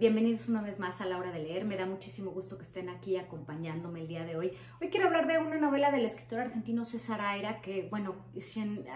Bienvenidos una vez más a la hora de leer. Me da muchísimo gusto que estén aquí acompañándome el día de hoy. Hoy quiero hablar de una novela del escritor argentino César Aira que, bueno,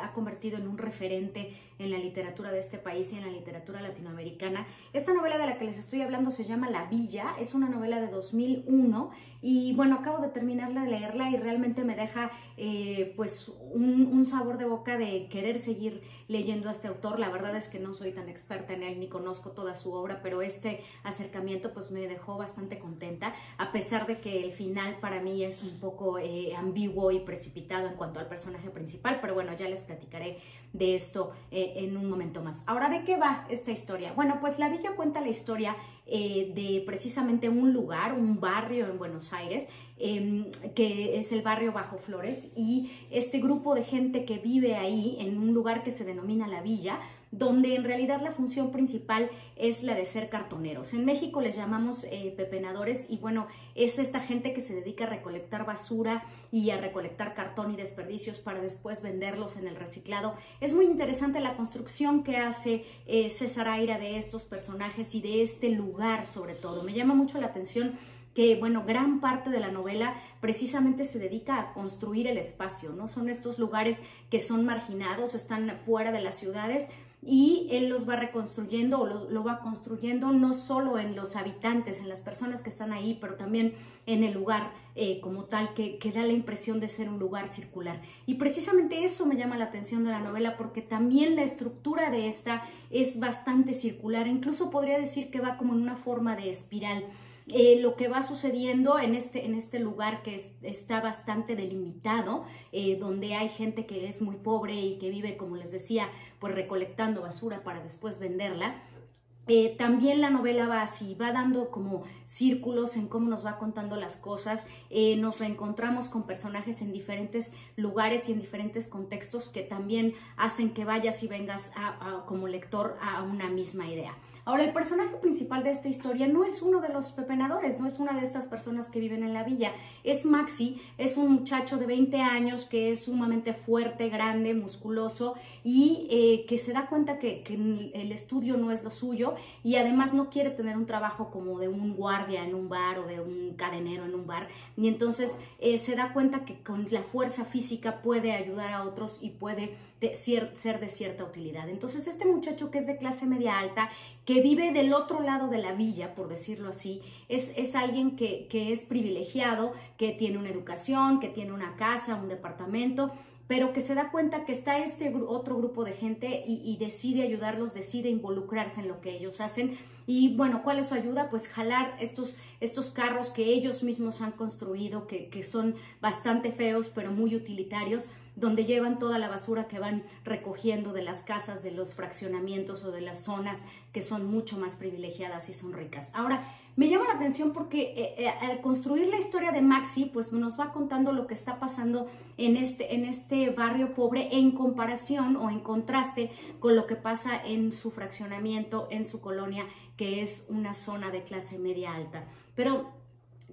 ha convertido en un referente en la literatura de este país y en la literatura latinoamericana. Esta novela de la que les estoy hablando se llama La Villa. Es una novela de 2001 y, bueno, acabo de terminarla de leerla y realmente me deja, eh, pues, un, sabor de boca de querer seguir leyendo a este autor. La verdad es que no soy tan experta en él ni conozco toda su obra, pero este acercamiento pues me dejó bastante contenta, a pesar de que el final para mí es un poco eh, ambiguo y precipitado en cuanto al personaje principal, pero bueno, ya les platicaré de esto eh, en un momento más. Ahora, ¿de qué va esta historia? Bueno, pues La Villa cuenta la historia eh, de precisamente un lugar, un barrio en Buenos Aires, em, que es el barrio Bajo Flores, y este grupo de gente que vive ahí en un lugar que se denomina La Villa, donde en realidad la función principal es la de ser cartoneros. En México les llamamos eh, pepenadores y bueno, es esta gente que se dedica a recolectar basura y a recolectar cartón y desperdicios para después venderlos en el reciclado. Es muy interesante la construcción que hace eh, César Aira de estos personajes y de este lugar sobre todo. Me llama mucho la atención que, bueno, gran parte de la novela precisamente se dedica a construir el espacio, ¿no? Son estos lugares que son marginados, están fuera de las ciudades, y él los va reconstruyendo o lo, va construyendo no solo en los habitantes, en las personas que están ahí, pero también en el lugar eh, como tal, que, que, da la impresión de ser un lugar circular. Y precisamente eso me llama la atención de la novela, porque también la estructura de esta es bastante circular, incluso podría decir que va como en una forma de espiral. Eh, lo que va sucediendo en este, en este lugar que está bastante delimitado, eh, donde hay gente que es muy pobre y que vive, como les decía, pues recolectando basura para después venderla. Eh, también la novela va así, va dando como círculos en cómo nos va contando las cosas, nos reencontramos con personajes en diferentes lugares y en diferentes contextos que también hacen que vayas y vengas como lector a una misma idea. Ahora, el personaje principal de esta historia no es uno de los pepenadores, no es una de estas personas que viven en la villa, es Maxi, es un muchacho de 20 años que es sumamente fuerte, grande, musculoso y eh, que se da cuenta que, el estudio no es lo suyo y además no quiere tener un trabajo como de un guardia en un bar o de un cadenero en un bar y entonces eh, se da cuenta que con la fuerza física puede ayudar a otros y puede ser de cierta utilidad. Entonces este muchacho que es de clase media alta, que vive del otro lado de la villa, por decirlo así, es, es alguien que, que es privilegiado, que tiene una educación, que tiene una casa, un departamento, pero que se da cuenta que está este otro grupo de gente y, decide ayudarlos, decide involucrarse en lo que ellos hacen. Y bueno, ¿cuál es su ayuda? Pues jalar estos, estos carros que ellos mismos han construido, que, que son bastante feos, pero muy utilitarios, donde llevan toda la basura que van recogiendo de las casas, de los fraccionamientos o de las zonas que son mucho más privilegiadas y son ricas. Ahora, me llama la atención porque eh, eh, al construir la historia de Maxi, pues nos va contando lo que está pasando en este, en este barrio pobre en comparación o en contraste con lo que pasa en su fraccionamiento, en su colonia, que es una zona de clase media alta. Pero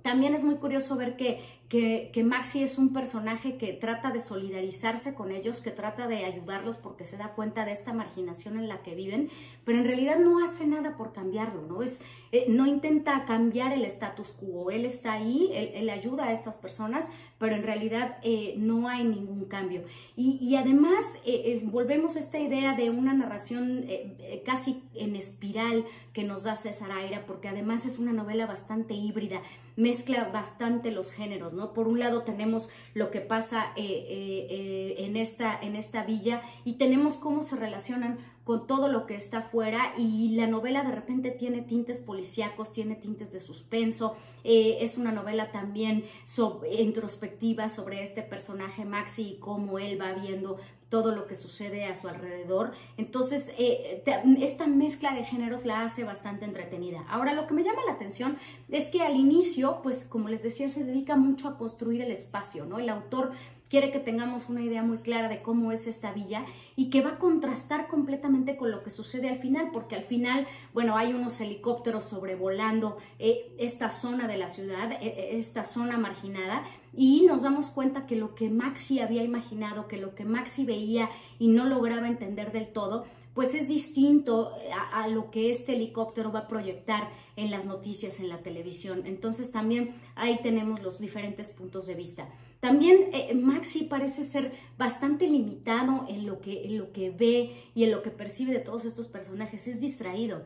también es muy curioso ver que que, Maxi es un personaje que trata de solidarizarse con ellos, que trata de ayudarlos porque se da cuenta de esta marginación en la que viven, pero en realidad no hace nada por cambiarlo, ¿no? Es, eh, no intenta cambiar el status quo, él está ahí, él, ayuda a estas personas, pero en realidad eh, no hay ningún cambio. Y, además eh, volvemos a esta idea de una narración casi en espiral que nos da César Aira, porque además es una novela bastante híbrida, mezcla bastante los géneros, ¿no? Por un lado tenemos lo que pasa eh, eh, eh, en, esta, en esta villa y tenemos cómo se relacionan con todo lo que está afuera y la novela de repente tiene tintes policíacos, tiene tintes de suspenso, es una novela también introspectiva sobre este personaje Maxi y cómo él va viendo todo lo que sucede a su alrededor. Entonces, eh, esta mezcla de géneros la hace bastante entretenida. Ahora, lo que me llama la atención es que al inicio, pues como les decía, se dedica mucho a construir el espacio, ¿no? El autor quiere que tengamos una idea muy clara de cómo es esta villa y que va a contrastar completamente con lo que sucede al final, porque al final, bueno, hay unos helicópteros sobrevolando eh, esta zona de la ciudad, eh, esta zona marginada, y nos damos cuenta que lo que Maxi había imaginado, que lo que Maxi veía y no lograba entender del todo, pues es distinto a, lo que este helicóptero va a proyectar en las noticias en la televisión. Entonces también ahí tenemos los diferentes puntos de vista. También eh, Maxi parece ser bastante limitado en lo, que, en lo que ve y en lo que percibe de todos estos personajes. Es distraído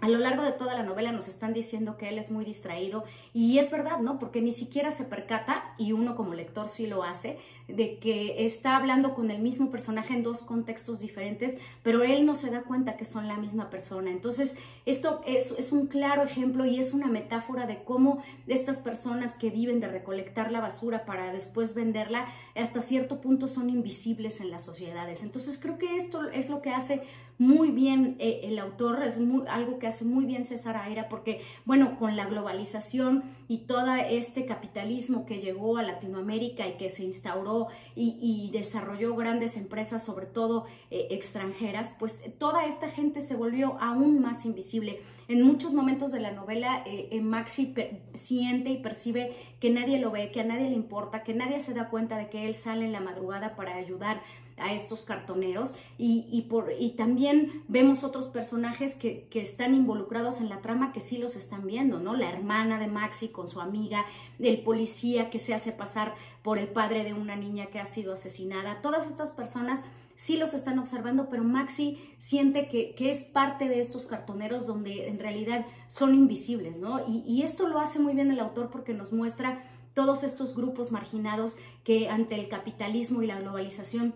a lo largo de toda la novela nos están diciendo que él es muy distraído y es verdad, ¿no? Porque ni siquiera se percata, y uno como lector sí lo hace, de que está hablando con el mismo personaje en dos contextos diferentes, pero él no se da cuenta que son la misma persona. Entonces, esto es, un claro ejemplo y es una metáfora de cómo estas personas que viven de recolectar la basura para después venderla, hasta cierto punto son invisibles en las sociedades. Entonces, creo que esto es lo que hace muy bien eh, el autor, es algo que hace muy bien César Aira, porque, bueno, con la globalización y todo este capitalismo que llegó a Latinoamérica y que se instauró y, desarrolló grandes empresas, sobre todo eh, extranjeras, pues toda esta gente se volvió aún más invisible. En muchos momentos de la novela, eh, Maxi siente y percibe que nadie lo ve, que a nadie le importa, que nadie se da cuenta de que él sale en la madrugada para ayudar a estos cartoneros y, por, y también vemos otros personajes que, que, están involucrados en la trama que sí los están viendo, ¿no? La hermana de Maxi con su amiga, el policía que se hace pasar por el padre de una niña que ha sido asesinada, todas estas personas sí los están observando, pero Maxi siente que, que, es parte de estos cartoneros donde en realidad son invisibles, ¿no? Y, y, esto lo hace muy bien el autor porque nos muestra todos estos grupos marginados que ante el capitalismo y la globalización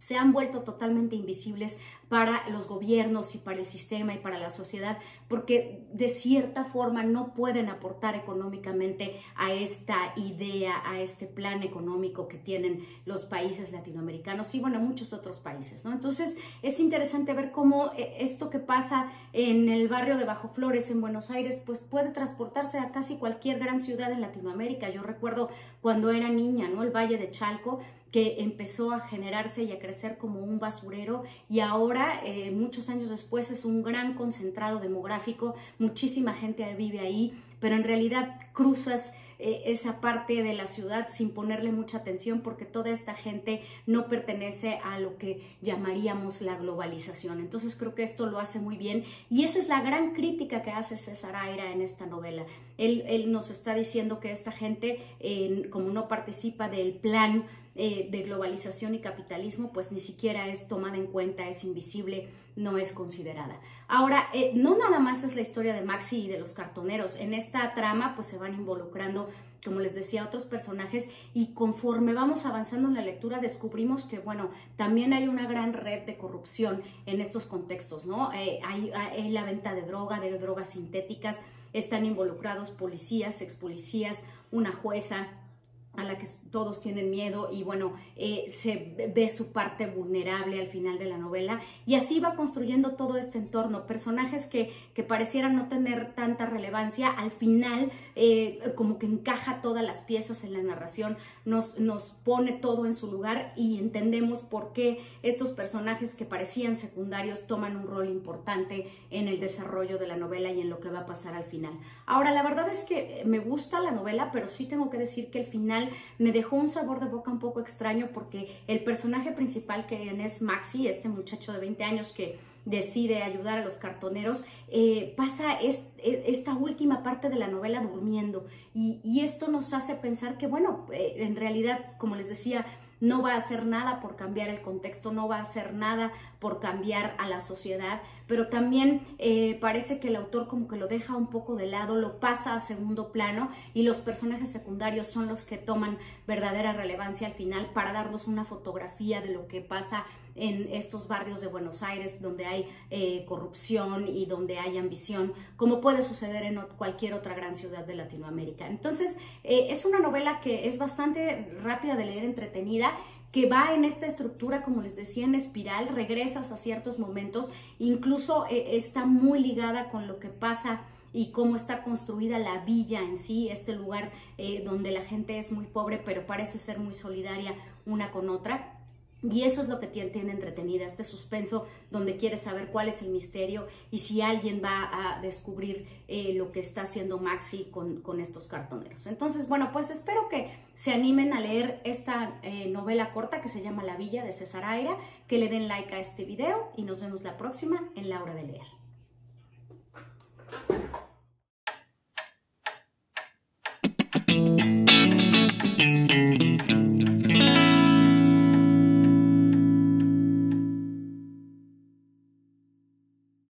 se han vuelto totalmente invisibles para los gobiernos y para el sistema y para la sociedad, porque de cierta forma no pueden aportar económicamente a esta idea, a este plan económico que tienen los países latinoamericanos y bueno, muchos otros países, ¿no? Entonces es interesante ver cómo eh, esto que pasa en el barrio de Bajo Flores en Buenos Aires, pues puede transportarse a casi cualquier gran ciudad en Latinoamérica. Yo recuerdo cuando era niña, ¿no? El Valle de Chalco, que empezó a generarse y a crecer como un basurero y ahora, eh, muchos años después, es un gran concentrado demográfico, muchísima gente vive ahí, pero en realidad cruzas eh, esa parte de la ciudad sin ponerle mucha atención porque toda esta gente no pertenece a lo que llamaríamos la globalización. Entonces creo que esto lo hace muy bien y esa es la gran crítica que hace César Aira en esta novela. Él, él nos está diciendo que esta gente, como no participa del plan eh, de globalización y capitalismo, pues ni siquiera es tomada en cuenta, es invisible, no es considerada. Ahora, eh, no nada más es la historia de Maxi y de los cartoneros. En esta trama, pues se van involucrando como les decía, otros personajes y conforme vamos avanzando en la lectura descubrimos que, bueno, también hay una gran red de corrupción en estos contextos, ¿no? Eh, hay, hay, la venta de droga, de drogas sintéticas, están involucrados policías, ex policías, una jueza, a la que todos tienen miedo y bueno, eh, se ve su parte vulnerable al final de la novela y así va construyendo todo este entorno, personajes que, que parecieran no tener tanta relevancia, al final eh, como que encaja todas las piezas en la narración, nos, nos pone todo en su lugar y entendemos por qué estos personajes que parecían secundarios toman un rol importante en el desarrollo de la novela y en lo que va a pasar al final. Ahora, la verdad es que me gusta la novela, pero sí tengo que decir que el final me dejó un sabor de boca un poco extraño porque el personaje principal que es Maxi, este muchacho de 20 años que decide ayudar a los cartoneros, eh, pasa e, esta última parte de la novela durmiendo. Y, esto nos hace pensar que, bueno, eh, en realidad, como les decía, no va a hacer nada por cambiar el contexto, no va a hacer nada por cambiar a la sociedad, pero también eh, parece que el autor como que lo deja un poco de lado, lo pasa a segundo plano y los personajes secundarios son los que toman verdadera relevancia al final para darnos una fotografía de lo que pasa en estos barrios de Buenos Aires donde hay eh, corrupción y donde hay ambición, como puede suceder en cualquier otra gran ciudad de Latinoamérica. Entonces, eh, es una novela que es bastante rápida de leer, entretenida que va en esta estructura, como les decía, en espiral, regresas a ciertos momentos, incluso eh, está muy ligada con lo que pasa y cómo está construida la villa en sí, este lugar donde la gente es muy pobre, pero parece ser muy solidaria una con otra. Y eso es lo que tiene, entretenida, este suspenso donde quieres saber cuál es el misterio y si alguien va a descubrir eh, lo que está haciendo Maxi con, con, estos cartoneros. Entonces, bueno, pues espero que se animen a leer esta eh, novela corta que se llama La Villa de César Aira, que le den like a este video y nos vemos la próxima en La Hora de Leer.